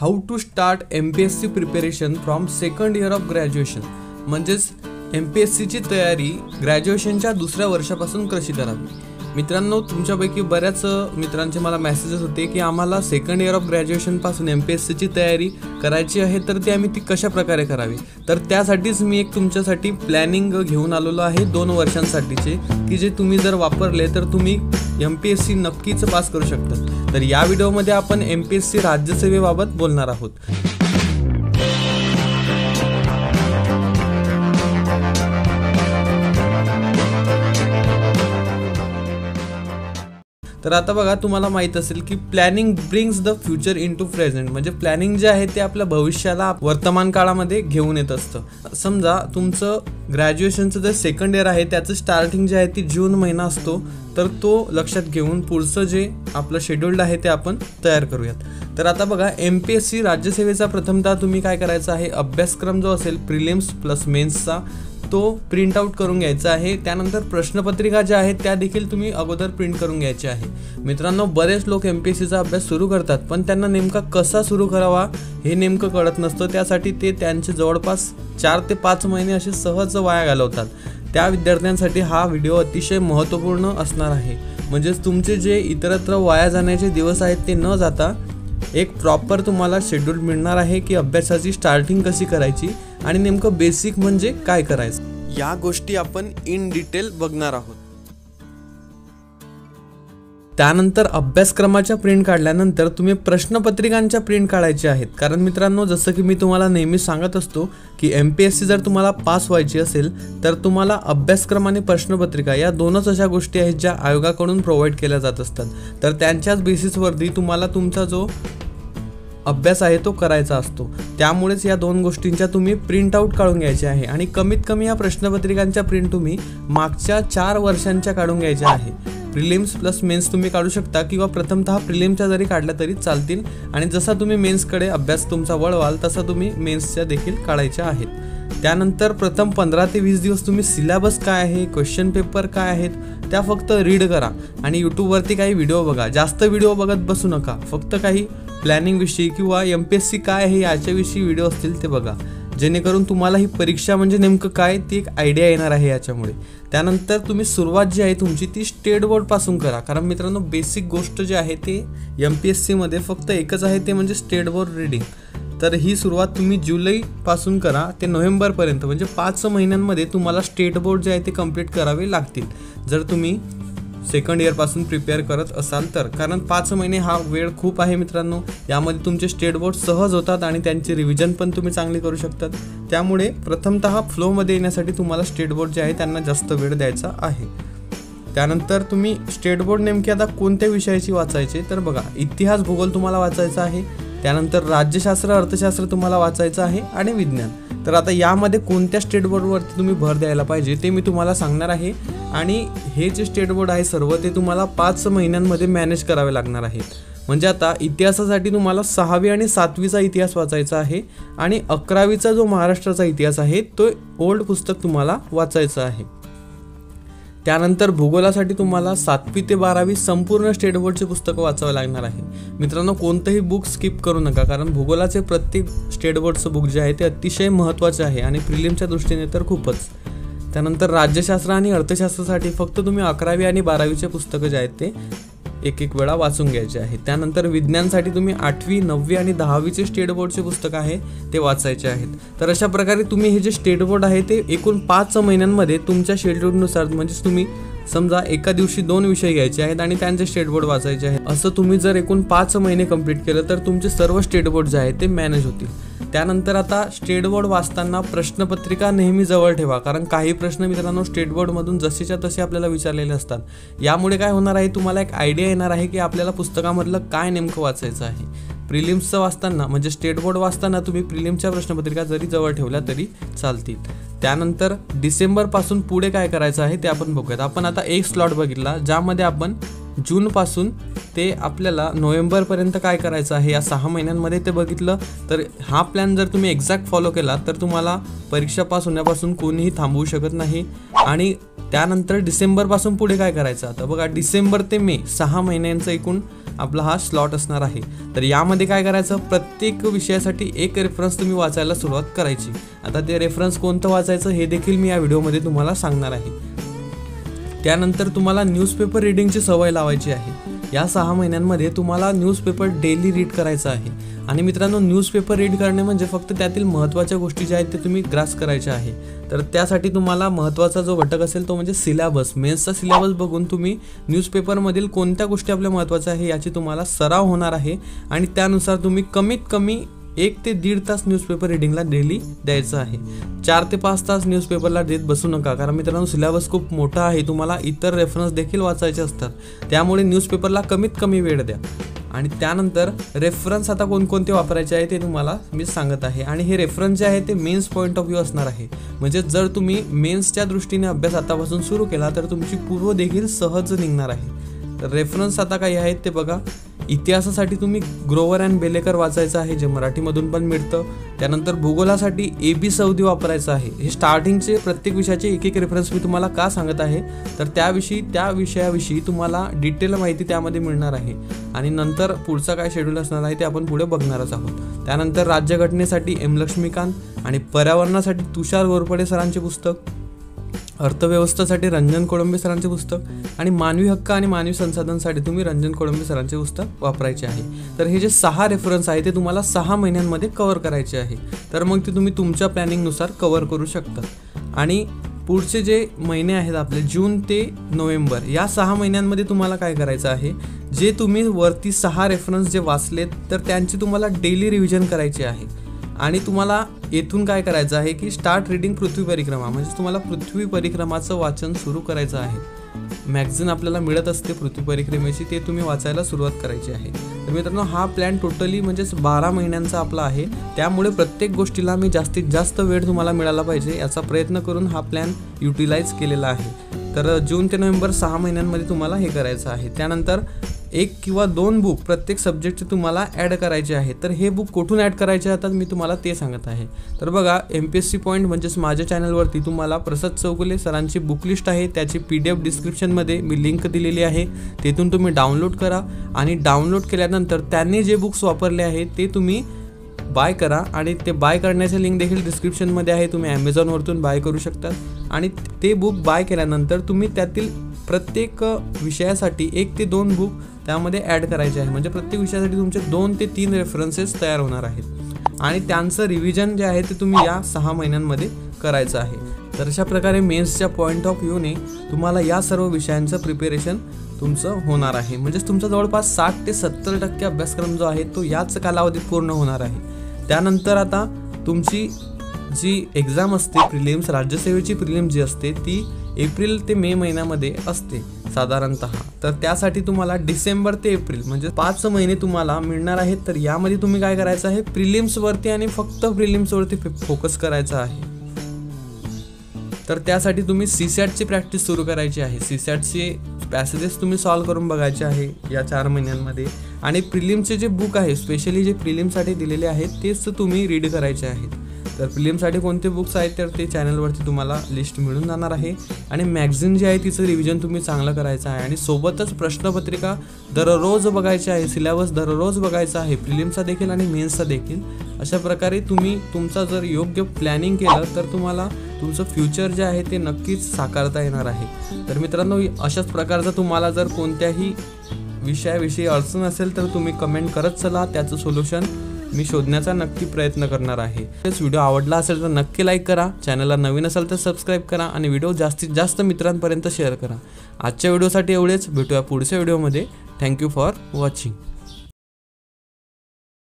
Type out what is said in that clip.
How to start M P S C preparation from second year of graduation म्हणजेच M P S सीची तयारी ग्रॅज्युएशनच्या दुसऱ्या वर्षापासून कशी करावी? मित्रांनो तुमच्यापैकी बऱ्याच मित्रांचे मला मेसेजेस होते की आम्हाला सेकंड इयर ऑफ ग्रॅज्युएशनपासून एम पी एस सीची तयारी करायची आहे तर ती आम्ही ती कशा प्रकारे करावी? तर त्यासाठीच मी एक तुमच्यासाठी प्लॅनिंग घेऊन आलेलो आहे दोन वर्षांसाठीचे की जे तुम्ही जर वापरले तर तुम्ही एम पी एस सी नक्कीच पास करू शकतात. तर या व्हिडिओमध्ये आपण एम पी एस सी राज्यसेवेबाबत बोलणार आहोत. तर आता बघा तुम्हाला माहीत असेल की planning brings the future in to present म्हणजे प्लॅनिंग जे आहे ते आपल्या भविष्याला वर्तमान काळामध्ये घेऊन येत असतं. समजा तुमचं ग्रॅज्युएशनचं जे सेकंड इयर आहे त्याचं स्टार्टिंग जे आहे ती जून महिना असतो तर तो लक्षात घेऊन पुढचं जे आपलं शेड्युल्ड आहे ते आपण तयार करूयात. तर आता बघा एम पी एस सी राज्यसेवेचा प्रथमतः तुम्ही काय करायचं आहे? अभ्यासक्रम जो असेल प्रिलिम्स प्लस मेन्सचा तो प्रिंट आउट करून घ्यायचा आहे. त्यानंतर प्रश्नपत्रिका ज्या आहेत त्या देखील तुम्ही अगोदर प्रिंट करून घ्यायचे आहे. मित्रांनो बरेच लोक एम पी एस सीचा अभ्यास सुरू करतात पण त्यांना नेमका कसा सुरू करावा हे नेमकं कळत नसतं. त्यासाठी ते त्यांचे जवळपास चार ते पाच महिने असे सहज वाया घालवतात. त्या विद्यार्थ्यांसाठी हा व्हिडिओ अतिशय महत्त्वपूर्ण असणार आहे. म्हणजेच तुमचे जे इतरत्र वाया जाण्याचे दिवस आहेत ते न जाता एक प्रॉपर तुम्हाला शेड्यूल मिळणार आहे की अभ्यासाची स्टार्टिंग कशी करायची. आणि नेमकं बेसिक म्हणजे काय करायचं? या गोष्टी आपण इन डिटेल बघणार आहोत. त्यानंतर अभ्यासक्रमाच्या प्रिंट काढल्यानंतर तुम्ही प्रश्नपत्रिकांच्या प्रिंट काढायचे आहेत. कारण मित्रांनो जसं की मी तुम्हाला नेहमी सांगत असतो की एम पी एस सी जर तुम्हाला पास व्हायची असेल तर तुम्हाला अभ्यासक्रम आणि प्रश्नपत्रिका या दोनच अशा गोष्टी आहेत ज्या आयोगाकडून प्रोव्हाइड केल्या जात असतात. तर त्यांच्याच बेसिसवरती तुम्हाला तुमचा जो अभ्यास आहे तो करायचा असतो. त्यामुळेच या दोन गोष्टींच्या तुम्ही प्रिंट आऊट काढून घ्यायचे आहे. आणि कमीत कमी या प्रश्नपत्रिकांच्या प्रिंट तुम्ही मागच्या चार वर्षांच्या काढून घ्यायच्या आहे. प्रिलिम्स प्लस मेन्स तुम्ही काढू शकता किंवा प्रथमतः प्रिलिम्सच्या जरी काढल्या तरी चालतील. आणि जसा तुम्ही मेन्सकडे अभ्यास तुमचा वळवाल तसा तुम्ही मेन्सच्या देखील काढायच्या आहेत. त्यानंतर प्रथम पंधरा ते वीस दिवस तुम्ही सिलेबस काय आहे क्वेश्चन पेपर काय आहेत त्या फक्त रीड करा. आणि यूट्यूबवरती काही व्हिडिओ बघा. जास्त व्हिडिओ बघत बसू नका. फक्त काही प्लॅनिंगविषयी किंवा एम पी एस सी काय आहे याच्याविषयी व्हिडिओ असतील ते बघा. जेणेकरून तुम्हाला ही परीक्षा म्हणजे नेमकं काय ती एक आयडिया येणार आहे याच्यामुळे. त्यानंतर तुम्ही सुरुवात जी आहे तुमची ती स्टेट बोर्डपासून करा. कारण मित्रांनो बेसिक गोष्ट जी आहे ते एम पी एस सीमध्ये फक्त एकच आहे ते म्हणजे स्टेट बोर्ड रीडिंग तर ही सुरुवात तुम्ही जुलैपासून करा ते नोव्हेंबरपर्यंत म्हणजे पाच महिन्यांमध्ये तुम्हाला स्टेट बोर्ड जे आहे ते कंप्लीट करावे लागतील. जर तुम्ही सेकंड इयरपासून प्रिपेअर करत असाल तर. कारण पाच महिने हा वेळ खूप आहे मित्रांनो. यामध्ये तुमचे स्टेट बोर्ड सहज होतात आणि त्यांची रिव्हिजन पण तुम्ही चांगली करू शकतात. त्यामुळे प्रथमतः फ्लोमध्ये येण्यासाठी तुम्हाला स्टेट बोर्ड जे आहे त्यांना जास्त वेळ द्यायचा आहे. त्यानंतर तुम्ही स्टेट बोर्ड नेमके आता कोणत्या विषयाची वाचायचे? तर बघा इतिहास भूगोल तुम्हाला वाचायचा आहे. त्यानंतर राज्यशास्त्र अर्थशास्त्र तुम्हाला वाचायचं आहे आणि विज्ञान. तर आता यामध्ये कोणत्या स्टेट बोर्डवरती तुम्ही भर द्यायला पाहिजे ते मी तुम्हाला सांगणार आहे. आणि हे जे स्टेट बोर्ड आहे सर्व ते तुम्हाला पाच महिन्यांमध्ये मॅनेज करावे लागणार आहेत. म्हणजे आता इतिहासासाठी तुम्हाला सहावी आणि सातवीचा इतिहास वाचायचा आहे आणि अकरावीचा जो महाराष्ट्राचा इतिहास आहे तो ओल्ड पुस्तक तुम्हाला वाचायचं आहे. त्यानंतर भूगोलासाठी तुम्हाला सातवी ते बारावी संपूर्ण स्टेट बोर्डचे पुस्तकं वाचावं लागणार आहे. मित्रांनो कोणतंही बुक स्किप करू नका कारण भूगोलाचे प्रत्येक स्टेट बोर्डचं बुक जे आहे ते अतिशय महत्त्वाचे आहे आणि प्रिलिमच्या दृष्टीने तर खूपच. त्यानंतर राज्यशास्त्र आणि अर्थशास्त्रासाठी फक्त तुम्ही अकरावी आणि बारावीचे पुस्तकं जे आहेत ते एक एक वेळा वाचून घ्यायचे आहे. त्यानंतर विज्ञानसाठी तुम्ही आठवी नववी आणि दहावीचे स्टेट बोर्डचे पुस्तक आहे ते वाचायचे आहेत. तर अशा प्रकारे तुम्ही हे जे स्टेट बोर्ड आहे ते एकूण पाच महिन्यांमध्ये तुमच्या शेड्यूलनुसार म्हणजेच तुम्ही समजा एका दिवशी दोन विषय घ्यायचे आहेत आणि त्यांचे स्टेट बोर्ड वाचायचे आहेत. असं तुम्ही जर एकूण पाच महिने कंप्लीट केलं तर तुमचे सर्व स्टेट बोर्ड जे आहेत ते मॅनेज होतील. त्यानंतर आता स्टेट बोर्ड वाचताना प्रश्नपत्रिका नेहमी जवळ ठेवा कारण काही प्रश्न मित्रांनो स्टेट बोर्डमधून जसेच्या तसे आपल्याला विचारलेले असतात. यामुळे काय होणार आहे? तुम्हाला एक आयडिया येणार आहे की आपल्याला पुस्तकामधलं काय नेमकं वाचायचं आहे. प्रिलिम्सचं वाचताना म्हणजे स्टेट बोर्ड वाचताना तुम्ही प्रिलिम्सच्या प्रश्नपत्रिका जरी जवळ ठेवल्या तरी चालतील. त्यानंतर डिसेंबरपासून पुढे काय करायचं आहे ते आपण बघूयात. आपण आता एक स्लॉट बघितला ज्यामध्ये आपण जूनपासून ते आपल्याला नोव्हेंबरपर्यंत काय करायचं आहे? या सहा महिन्यांमध्ये ते बघितलं तर हा प्लॅन जर तुम्ही एक्झॅक्ट फॉलो केला तर तुम्हाला परीक्षा पास होण्यापासून कोणीही थांबवू शकत नाही. आणि त्यानंतर डिसेंबरपासून पुढे काय करायचं? आता बघा डिसेंबर ते मे सहा महिन्यांचं एकूण आपला हा स्लॉट असणार आहे. तर यामध्ये काय करायचं? प्रत्येक विषयासाठी एक रेफरन्स तुम्ही वाचायला सुरुवात करायची. आता ते रेफरन्स कोणतं वाचायचं हे देखील मी या व्हिडिओमध्ये तुम्हाला सांगणार आहे. त्यानंतर तुम्हाला न्यूजपेपर रिडिंगची सवय लावायची आहे. या सहा महिन्यांमध्ये तुम्हाला न्यूजपेपर डेली रीड करायचा आहे. आणि मित्रांनो न्यूजपेपर रीड करणे म्हणजे फक्त त्यातील महत्त्वाच्या गोष्टी ज्या आहेत ते तुम्ही ग्रास करायच्या आहे. तर त्यासाठी तुम्हाला महत्त्वाचा जो घटक असेल तो म्हणजे सिलॅबस मेन्सचा सिलॅबस बघून तुम्ही न्यूजपेपरमधील कोणत्या गोष्टी आपल्या महत्त्वाच्या आहे याची तुम्हाला सराव होणार आहे. आणि त्यानुसार तुम्ही कमीत कमी एक ते दीड तास न्यूजपेपर रिडिंगला डेली द्यायचं आहे. चार ते पाच तास न्यूजपेपरला देत बसू नका कारण मित्रांनो सिलेबस खूप मोठा आहे तुम्हाला इतर रेफरन्स देखील वाचायचे असतात. त्यामुळे न्यूजपेपरला कमीत कमी वेळ द्या. आणि त्यानंतर रेफरन्स आता कोणकोणते वापरायचे आहे ते तुम्हाला मी सांगत आहे. आणि हे रेफरन्स जे आहे ते मेन्स पॉईंट ऑफ व्ह्यू असणार आहे. म्हणजे जर तुम्ही मेन्सच्या दृष्टीने अभ्यास आतापासून सुरू केला तर तुमची पूर्व देखील सहज निघणार आहे. तर रेफरन्स आता काही आहेत ते बघा. इतिहासासाठी तुम्ही ग्रोवर अँड बेलेकर वाचायचं आहे जे मराठीमधून पण मिळतं. त्यानंतर भूगोलासाठी ए बी सौदी वापरायचं आहे. हे स्टार्टिंगचे प्रत्येक विषयाचे एक एक रेफरन्स मी तुम्हाला का सांगत आहे? तर त्याविषयी त्या विषयाविषयी तुम्हाला डिटेल माहिती त्यामध्ये मिळणार आहे. आणि नंतर पुढचा काय शेड्यूल असणार आहे ते आपण पुढे बघणारच आहोत. त्यानंतर राज्यघटनेसाठी एम लक्ष्मीकांत आणि पर्यावरणासाठी तुषार गोरपडे सरांचे पुस्तक. अर्थव्यवस्थेसाठी रंजन कोळंबे सरांचे पुस्तक आणि मानवी हक्क आणि मानवी संसाधनसाठी तुम्ही रंजन कोळंबे सरांचे पुस्तक वापरायचे आहे. तर हे जे सहा रेफरन्स आहे ते तुम्हाला सहा महिन्यांमध्ये कवर करायचे आहे. तर मग ते तुम्ही तुमच्या प्लॅनिंगनुसार कवर करू शकता. आणि पुढचे जे महिने आहेत आपले जून ते नोव्हेंबर या सहा महिन्यांमध्ये तुम्हाला काय करायचं आहे? जे तुम्ही वरती सहा रेफरन्स जे वाचलेत तर त्यांची तुम्हाला डेली रिव्हिजन करायची आहे. आणि तुम्हाला येथून काय करायचं आहे की स्टार्ट रिडिंग पृथ्वी परिक्रमा. म्हणजे तुम्हाला पृथ्वी परिक्रमाचं वाचन सुरू करायचं आहे. मॅगझिन आपल्याला मिळत असते पृथ्वी परिक्रमेची ते तुम्ही वाचायला सुरुवात करायची आहे. तर मित्रांनो हा प्लॅन टोटली म्हणजेच बारा महिन्यांचा आपला आहे. त्यामुळे प्रत्येक गोष्टीला मी जास्तीत जास्त वेळ तुम्हाला मिळाला पाहिजे याचा प्रयत्न करून हा प्लॅन युटिलाइज केलेला आहे. तर जून ते नोव्हेंबर सहा महिन्यांमध्ये तुम्हाला हे करायचं आहे. त्यानंतर एक किंवा दोन बुक प्रत्येक सब्जेक्टचे तुम्हाला ॲड करायचे आहे. तर हे बुक कुठून ॲड करायचे आता मी तुम्हाला ते सांगत आहे. तर बघा M P S C point म्हणजेच माझ्या चॅनलवरती तुम्हाला प्रसाद चौगुले सरांची बुक लिस्ट आहे. त्याची पी डी एफ डिस्क्रिप्शनमध्ये मी लिंक दिलेली आहे. तेथून तुम्ही डाउनलोड करा आणि डाउनलोड केल्यानंतर त्यांनी जे बुक्स वापरले आहेत ते तुम्ही बाय करा आणि ते बाय करण्याचे लिंक देखील डिस्क्रिप्शनमध्ये आहे. तुम्ही ॲमेझॉनवरतून बाय करू शकता. आणि ते बुक बाय केल्यानंतर तुम्ही त्यातील प्रत्येक विषयासाठी एक ते दोन बुक त्यामध्ये ॲड करायचे आहे. म्हणजे प्रत्येक विषयासाठी तुमचे दोन ते तीन रेफरन्सेस तयार होणार आहेत. आणि त्यांचं रिव्हिजन जे आहे ते तुम्ही या सहा महिन्यांमध्ये करायचं आहे. तर अशा प्रकारे मेन्सच्या पॉईंट ऑफ व्ह्यूने तुम्हाला या सर्व विषयांचं प्रिपेरेशन तुमचं होणार आहे. म्हणजेच तुमचा जवळपास साठ ते सत्तर टक्के अभ्यासक्रम जो आहे तो याच कालावधीत पूर्ण होणार आहे. त्यानंतर आता तुमची जी एक्झाम असते प्रिलिम्स राज्यसेवेची प्रिलिम्स जी असते ती एप्रिल ते मे महिन्यामध्ये असते. साधारणतः. तर त्यासाठी तुम्हाला डिसेंबर ते एप्रिल म्हणजे पाच महिने तुम्हाला मिळणार आहेत. तर यामध्ये तुम्ही काय करायचं आहे? प्रिलिम्सवरती आणि फक्त प्रिलिम्सवरती फोकस करायचा आहे. तर त्यासाठी तुम्ही सी सॅटची प्रॅक्टिस सुरू करायची आहे. सी सॅटचे पॅसेजेस तुम्ही सॉल्व करून बघायचे आहे या चार महिन्यांमध्ये. आणि प्रिलिमचे जे बुक आहे स्पेशली जे प्रिलिमसाठी दिलेले आहेत तेच तुम्ही रीड करायचे आहेत. तर प्रिलियमसाठी कोणते बुक्स आहेत तर ते चॅनलवरती तुम्हाला लिस्ट मिळून जाणार आहे. आणि मॅगझिन जे आहे तिचं रिव्हिजन तुम्ही चांगलं करायचं आहे. आणि सोबतच प्रश्नपत्रिका दररोज बघायची आहे सिलेबस दररोज बघायचा आहे प्रिलियमचा देखील आणि मेन्सचा देखील. अशा प्रकारे तुम्ही तुमचा जर योग्य प्लॅनिंग केलं तर तुम्हाला तुमचं फ्युचर जे आहे ते नक्कीच साकारता येणार आहे. तर मित्रांनो अशाच प्रकारचं तुम्हाला जर कोणत्याही विषयाविषयी अडचण असेल तर तुम्ही कमेंट करत चला. त्याचं सोल्युशन मी शोधण्याचा नक्की प्रयत्न करणार आहे. व्हिडिओ आवडला असेल तर नक्की लाईक करा. चॅनलला नवीन असेल तर सबस्क्राईब करा आणि व्हिडिओ जास्तीत जास्त मित्रांपर्यंत शेअर करा. आजच्या व्हिडिओसाठी एवढेच. भेटूया पुढच्या व्हिडिओमध्ये. Thank you for watching